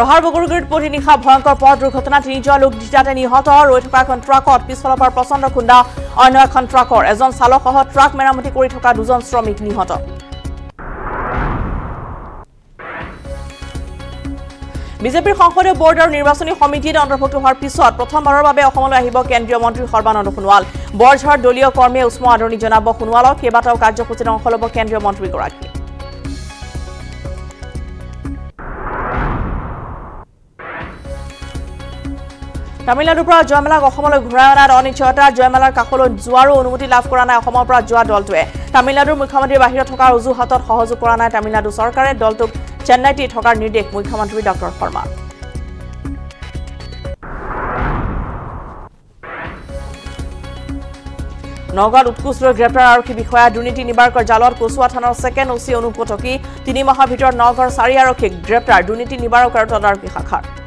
ৰহাৰ বগৰগুৰিত পঢ়ি নিশা ভয়ংকৰ পথ দুৰ্ঘটনা তিনিজন লোক দুটাতে নিহত ৰৈ থকা এখন ট্ৰাকত পিছফালৰ পৰা প্ৰচণ্ড খুন্দা অন্য এখন ট্ৰাকৰ। এজন চালকসহ ট্ৰাক মেৰামতি কৰি থকা দুজন শ্ৰমিক নিহত। বিজেপিৰ সংসদীয় বৰ্ড আৰু নিৰ্বাচনী সমিতিত অন্তৰ্ভুক্ত হোৱাৰ পিছত প্ৰথমবাৰৰ বাবে অসমলৈ আহিব কেন্দ্ৰীয় মন্ত্ৰী সৰ্বানন্দ সোণোৱাল। বৰঝাৰত দলীয় কৰ্মীয়ে উষ্ম আদৰণি জনাব সোণোৱালক। কেইবাটাও কাৰ্যসূচীত অংশ ল'ব কেন্দ্ৰীয় মন্ত্ৰীগৰাকী তামিলনাডুৰ পৰা জয়মালাক অসমলৈ ঘূৰাই অনাত অনিশ্চয়তা জয়মালাৰ কাষলৈ যোৱাৰো অনুমতি লাভ কৰা নাই অসমৰ পৰা যোৱা দলটোৱে। তামিলনাডুৰ মুখ্যমন্ত্ৰীৰ বাহিৰত থকাৰ অজুহাতত সহযোগ কৰা নাই তামিলনাডু চৰকাৰে দলটোক চেন্নাইতে থকাৰ নিৰ্দেশ মুখ্যমন্ত্ৰী ডক্টৰ শৰ্মা নগাঁৱত উৎকোচ লৈ গ্ৰেপ্তাৰ আৰক্ষী বিষয়া দুৰ্নীতি নিবাৰকৰ জালত কচুৱা থানাৰ ছেকেণ্ড অচি অনুপ পটকী তিনি মাহৰ ভিতৰত নগাঁৱৰ চাৰি আৰক্ষীক গ্ৰেপ্তাৰ দুৰ্নীতি নিবাৰক আৰু তদাৰকী শাখাৰ।